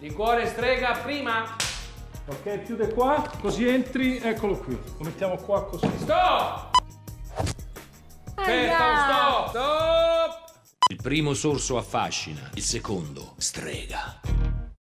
Liquore strega prima. Ok, chiude qua, così entri, eccolo qui. Lo mettiamo qua così. Stop! Aspetta, stop! Stop! Il primo sorso affascina, il secondo strega.